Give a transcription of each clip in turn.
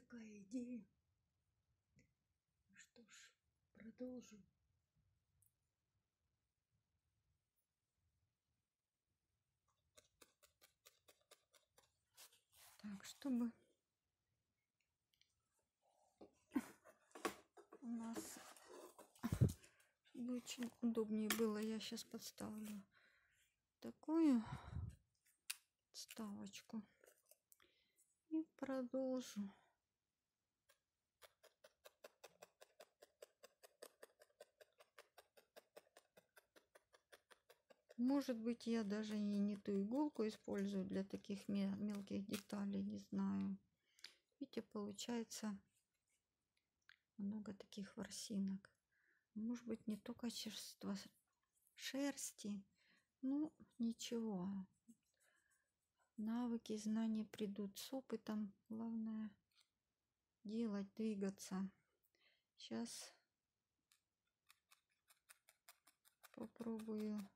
такая идея. Что ж, продолжим. Так, чтобы у нас чтобы очень удобнее было, я сейчас подставлю такую ставочку и продолжу. Может быть, я даже и не ту иголку использую для таких мелких деталей, не знаю. Видите, получается много таких ворсинок. Может быть, не то качество шерсти. Ну, ничего. Навыки, знания придут с опытом. Главное делать, двигаться. Сейчас попробую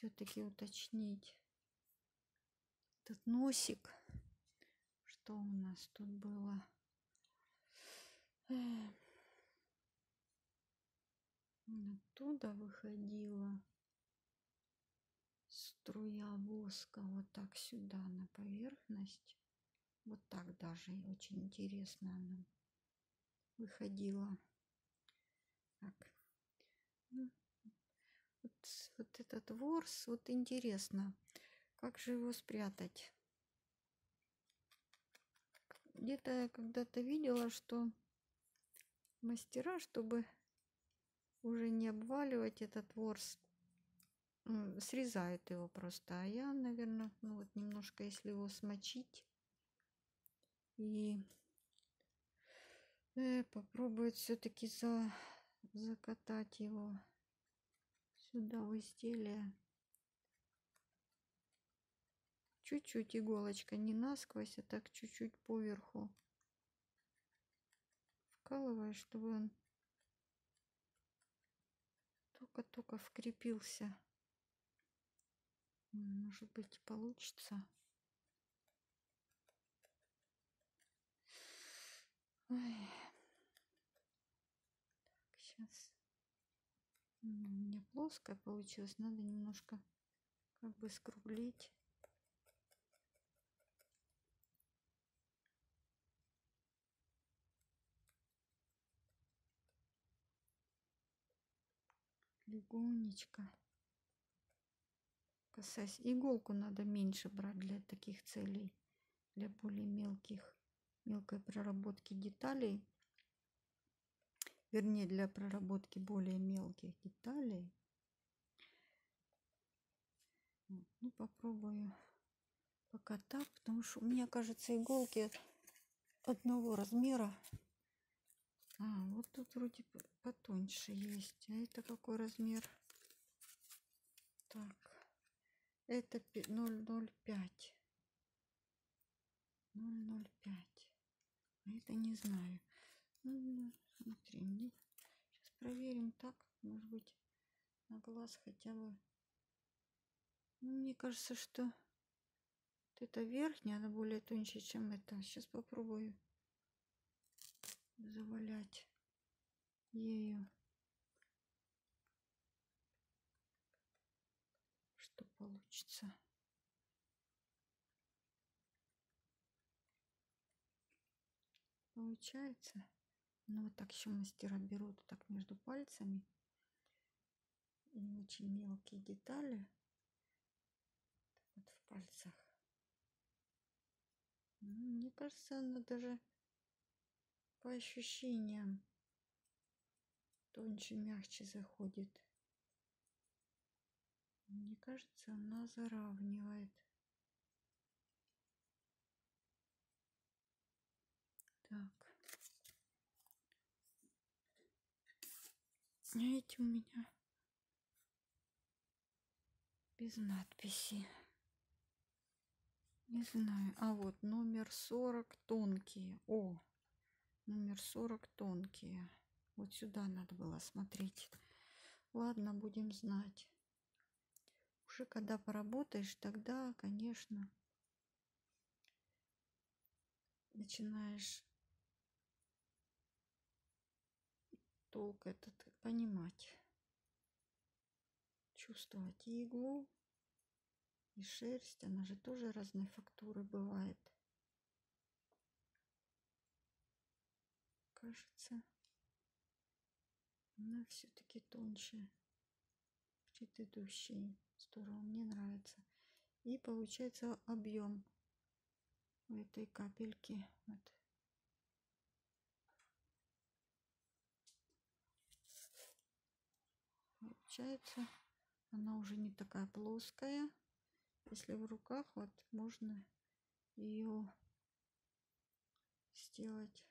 все-таки уточнить этот носик. Что у нас тут было? Оттуда выходила струя воска вот так сюда на поверхность. Вот так даже очень интересно она выходила. Так. Вот, вот этот ворс, вот интересно, как же его спрятать. Где-то я когда-то видела, что мастера, чтобы уже не обваливать этот ворс, срезают его просто. А я, наверное, ну вот немножко, если его смочить и э, попробовать все-таки за, закатать его сюда в изделие. Чуть-чуть иголочка, не насквозь, а так чуть-чуть поверху. Вкалываю, чтобы он только-только вкрепился. Может быть, получится. Ой. Так, сейчас. У меня плоская получилась. Надо немножко как бы скруглить. легонечко касаясь иголку надо меньше брать для таких целей для более мелких мелкой проработки деталей вернее для проработки более мелких деталей. Ну, попробую пока так, потому что у меня, кажется, иголки одного размера. А, вот тут вроде потоньше есть. А это какой размер? Так, это 0,05. 0,05. А это не знаю. Ну, мне сейчас проверим так, может быть, на глаз хотя бы. Ну, мне кажется, что вот эта верхняя, она более тоньше, чем это. Сейчас попробую завалять ею. Что получится. Получается. Ну вот так еще мастера берут так между пальцами. И очень мелкие детали. Вот в пальцах. Ну, мне кажется, она даже по ощущениям тоньше, мягче заходит. Мне кажется, она заравнивает. Так. Эти у меня без надписи. Не знаю. А вот номер 40 тонкие. О, номер 40 тонкие. Вот сюда надо было смотреть. Ладно, будем знать. Уже когда поработаешь, тогда, конечно, начинаешь толк этот понимать, чувствовать и иглу, и шерсть, она же тоже разной фактуры бывает. Кажется, она все-таки тоньше предыдущей стороны. Мне нравится. И получается объем этой капельки. Вот. Получается, она уже не такая плоская. Если в руках, вот можно ее сделать.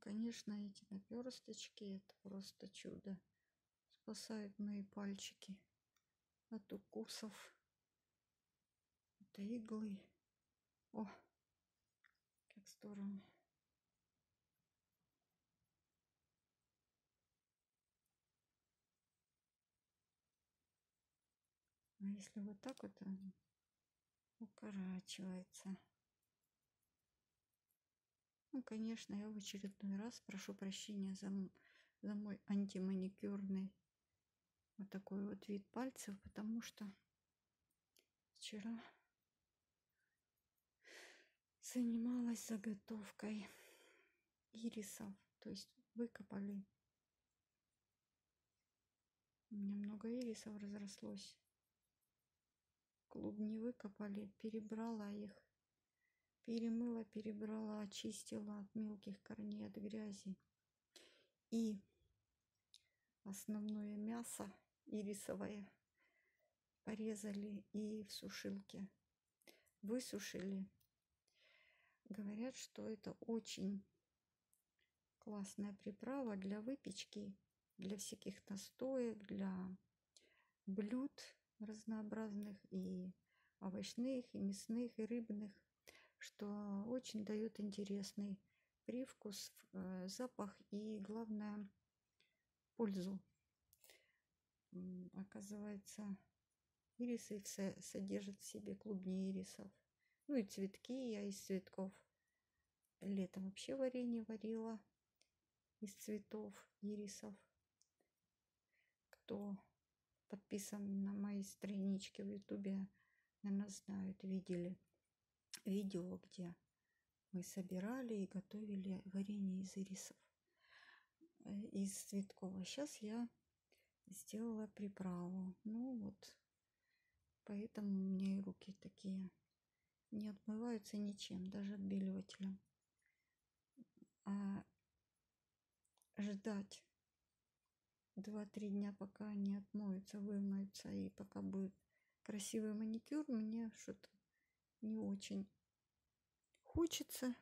Конечно эти наперсточки это просто чудо. Спасают мои пальчики от укусов это иглы. О как здорово если вот так вот он укорачивается. Ну, конечно, я в очередной раз прошу прощения за, за мой антиманикюрный вот такой вот вид пальцев, потому что вчера занималась заготовкой ирисов, то есть выкопали. У меня много ирисов разрослось клубни выкопали, перебрала их. Перемыла, перебрала, очистила от мелких корней, от грязи. И основное мясо ирисовое порезали и в сушилке высушили. Говорят, что это очень классная приправа для выпечки, для всяких настоек, для блюд разнообразных и овощных, и мясных, и рыбных, что очень дает интересный привкус, э, запах и, главное, пользу. Оказывается, ирисы содержат в себе клубни ирисов. Ну и цветки я из цветков. Летом вообще варенье варила из цветов ирисов. Кто подписан на моей страничке в ютубе, наверное, знают, видели видео, где мы собирали и готовили варенье из ирисов, э, из цветков. А сейчас я сделала приправу. Ну вот, поэтому у меня и руки такие не отмываются ничем, даже отбеливателем. А ждать два-три дня, пока они отмоются, вымоются, и пока будет красивый маникюр, мне что-то не очень хочется.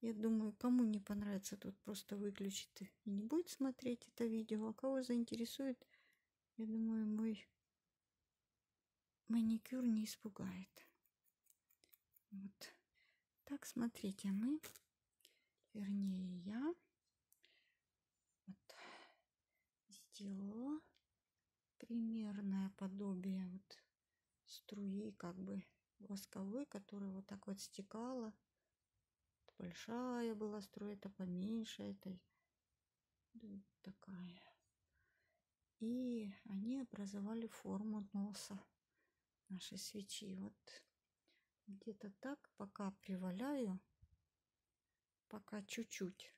Я думаю, кому не понравится, тут просто выключит и не будет смотреть это видео. А кого заинтересует, я думаю, мой маникюр не испугает. Вот. Так, смотрите, мы, вернее, я сделала примерное подобие вот струи как бы восковой, которая вот так вот стекала. Большая была струя, это поменьше этой. Вот такая. И они образовали форму носа нашей свечи. Вот где-то так, пока приваляю, пока чуть-чуть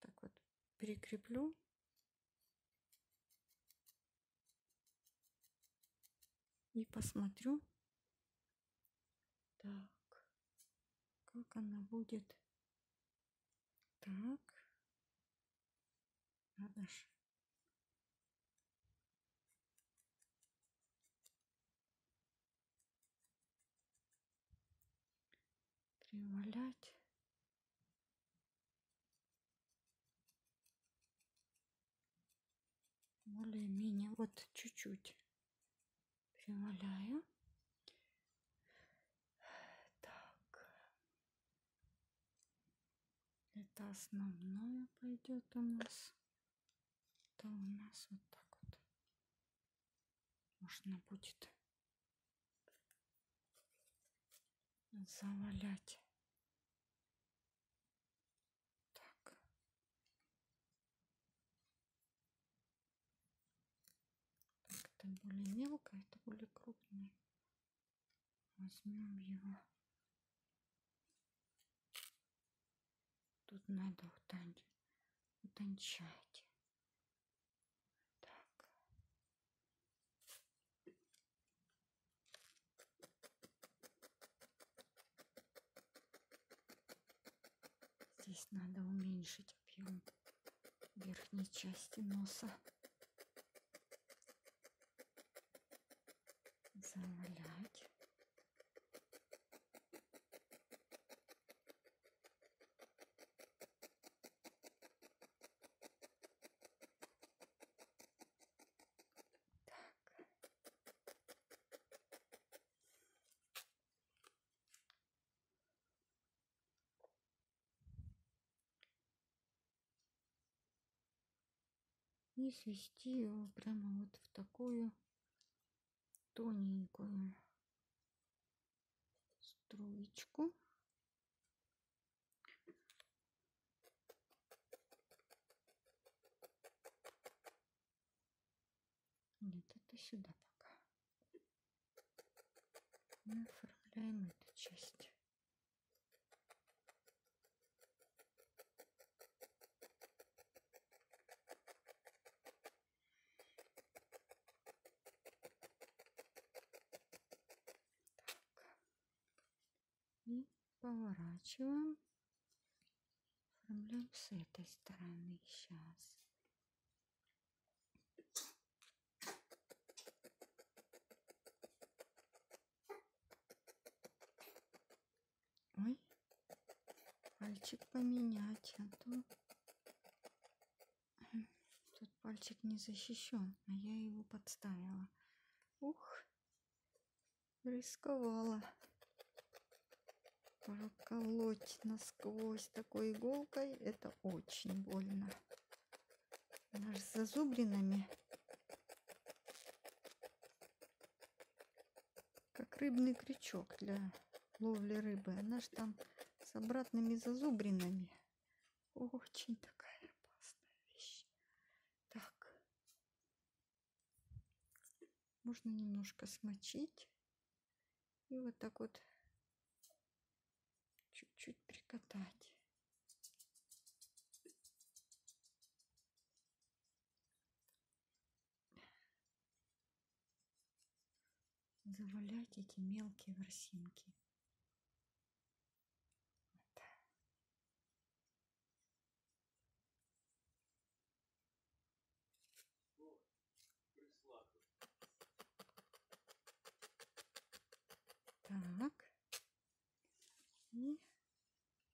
так вот прикреплю и посмотрю, так, как она будет. Так, надо же. Привалять. более-менее вот чуть-чуть прямоляю. Так. Это основное пойдет у нас. Это у нас вот так вот. Можно будет завалять. Более мелко, это более крупное. Возьмем его. Тут надо утончать. Здесь надо уменьшить объем верхней части носа. Завалять. и свести его такую тоненькую струечку. Нет, это сюда пока. Мы оформляем эту часть. и поворачиваем оформляем с этой стороны. Сейчас ой пальчик поменять а то тут пальчик не защищен а я его подставила. Ух рисковала проколоть насквозь такой иголкой это очень больно. Она с зазубринами. Как рыбный крючок для ловли рыбы. Она же там с обратными зазубринами. Очень такая опасная вещь. Так. Можно немножко смочить. И вот так вот чуть-чуть прикатать. Завалять эти мелкие ворсинки. Так. И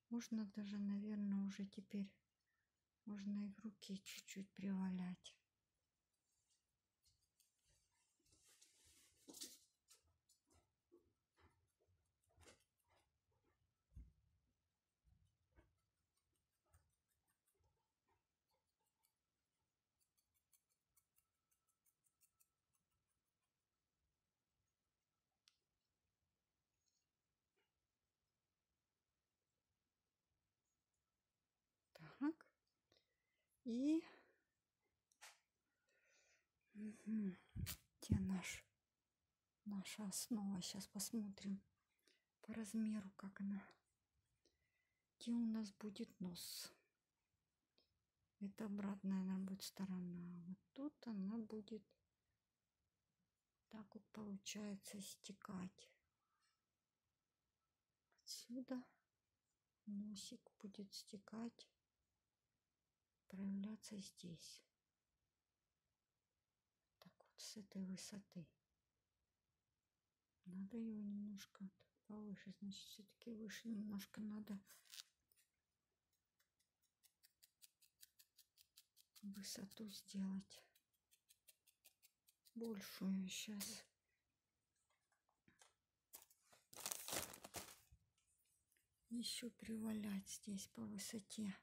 можно даже, наверное, уже теперь можно и в руки чуть-чуть привалять. Так. И угу. где наш наша основа? Сейчас посмотрим по размеру, как она. Где у нас будет нос? Это обратная она будет сторона. Вот тут она будет так вот получается стекать. Отсюда носик будет стекать проявляться здесь. Так вот, с этой высоты. Надо его немножко повыше. Значит, все-таки выше немножко надо высоту сделать. Большую сейчас. Еще привалять здесь по высоте.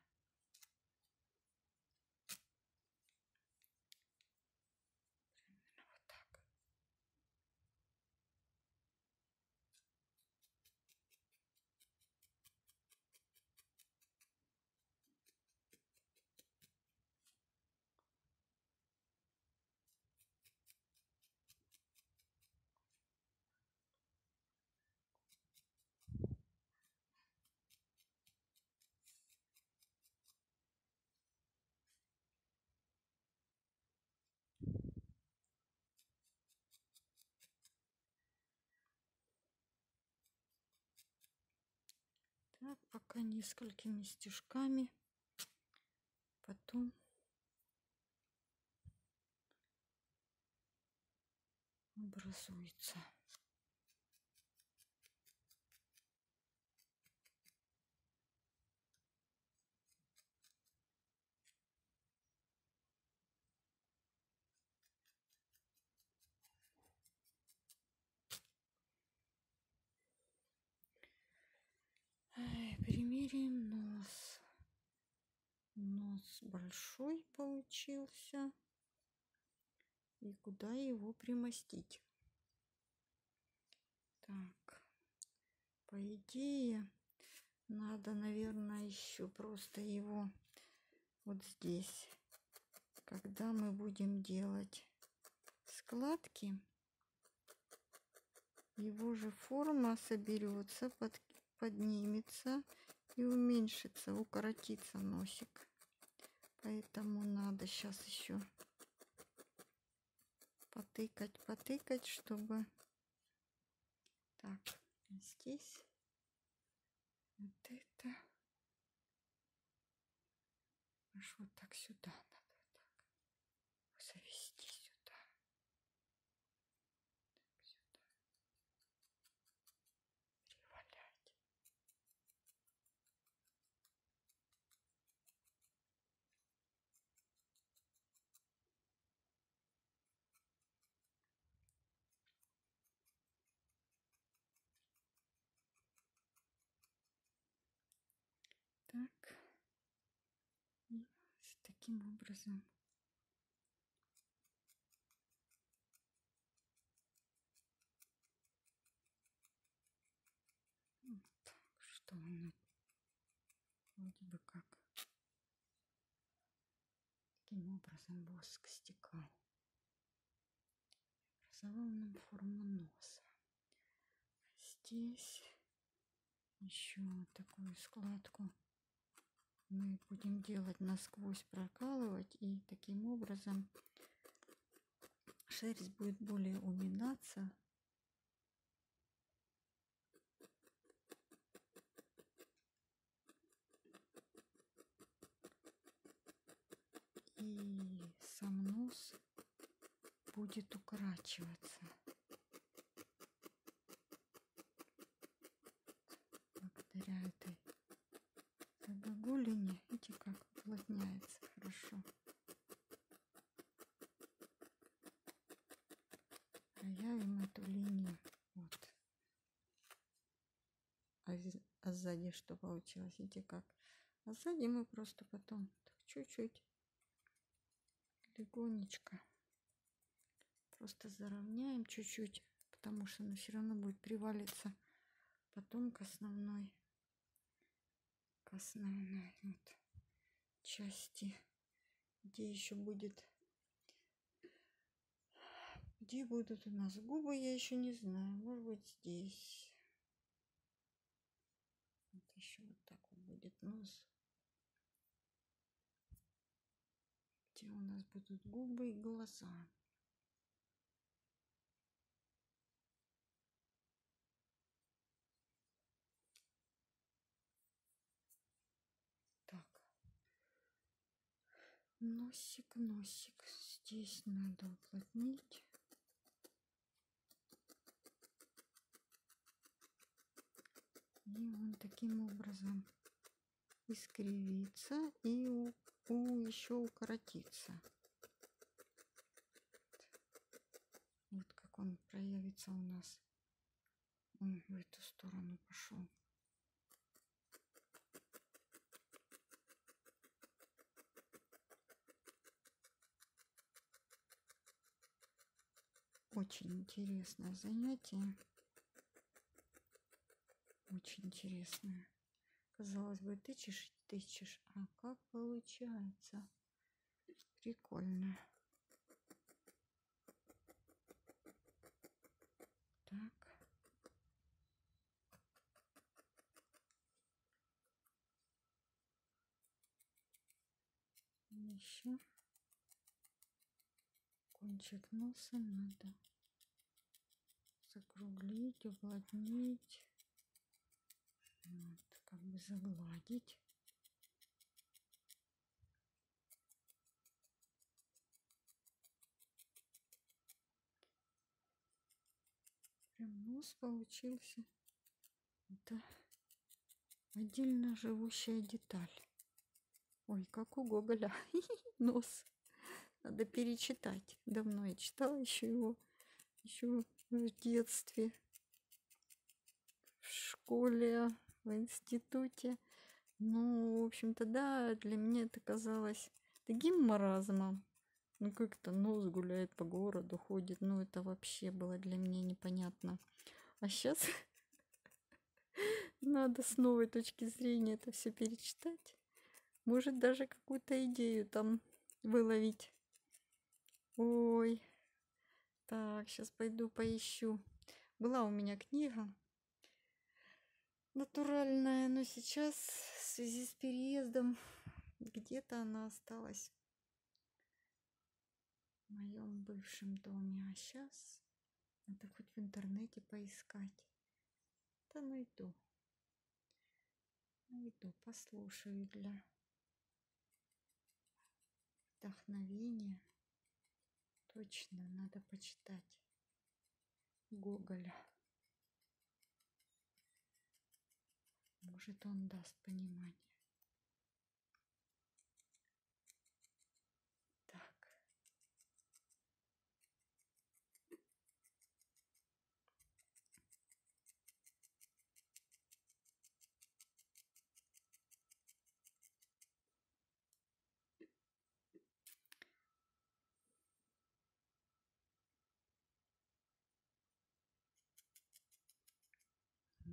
Так, пока несколькими стежками. Потом образуется. Примерим нос. Нос большой получился. И куда его примостить? Так, по идее, надо, наверное, еще просто его вот здесь, когда мы будем делать складки, его же форма соберется, под, поднимется и уменьшится, укоротится носик. Поэтому надо сейчас еще потыкать, потыкать, чтобы... Так, здесь вот это аж вот так сюда надо так завести сюда. Так, сюда. Привалять. Так. И таким образом вот, что он вроде бы как таким образом воск стекал образовал нам форму носа здесь еще такую складку мы будем делать насквозь прокалывать и таким образом шерсть будет более уминаться. И сам нос будет укорачиваться. Благодаря этой голени. Видите, как уплотняется хорошо. Проявим эту линию. Вот. А, а сзади что получилось? Видите, как? А сзади мы просто потом чуть-чуть легонечко просто заровняем чуть-чуть, потому что она все равно будет привалиться потом к основной к основной вот части. Где еще будет? Где будут у нас губы я еще не знаю. Может быть здесь. Вот еще вот так вот будет нос. Где у нас будут губы и глаза носик носик. Здесь надо уплотнить. И он таким образом искривится и у, у еще укоротится. Вот как он проявится у нас. Он в эту сторону пошел Очень интересное занятие. Очень интересное. Казалось бы, тычешь, тычешь, а как получается? Прикольно. Так. Еще кончик носа надо закруглить, уплотнить. Вот, как бы загладить. Прям нос получился. Это отдельно живущая деталь. Ой, как у Гоголя. Нос. Надо перечитать. Давно я читала еще его. Еще в детстве. В школе, в институте. Ну, в общем-то, да, для меня это казалось таким маразмом. Ну, как-то нос гуляет по городу, ходит. Ну, это вообще было для меня непонятно. А сейчас надо с новой точки зрения это все перечитать. Может, даже какую-то идею там выловить. Ой. Так, сейчас пойду поищу. Была у меня книга натуральная, но сейчас в связи с переездом где-то она осталась в моем бывшем доме. А сейчас надо хоть в интернете поискать. Да найду. Найду, послушаю для вдохновения. Точно надо почитать Гоголя. Может, он даст понимание.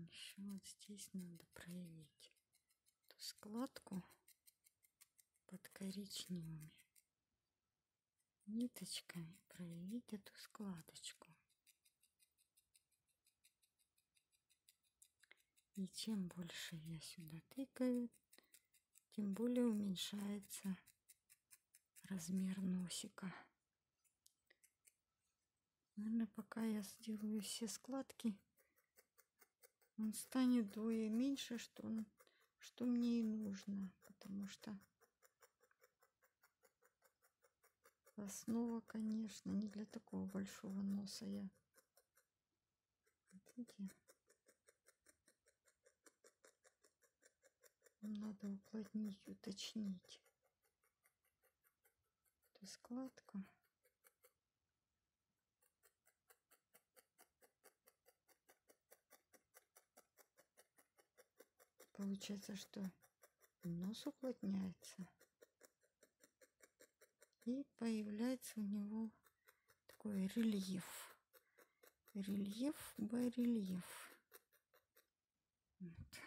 Еще вот здесь надо проявить эту складку под коричневыми ниточками проявить эту складочку. И чем больше я сюда тыкаю, тем более уменьшается размер носика. Наверное, пока я сделаю все складки, он станет вдвое меньше, что, он, что мне и нужно, потому что основа, конечно, не для такого большого носа я. Видите? Надо уплотнить, уточнить эту складку. Получается, что нос уплотняется. И появляется у него такой рельеф. Рельеф, барельеф. Вот.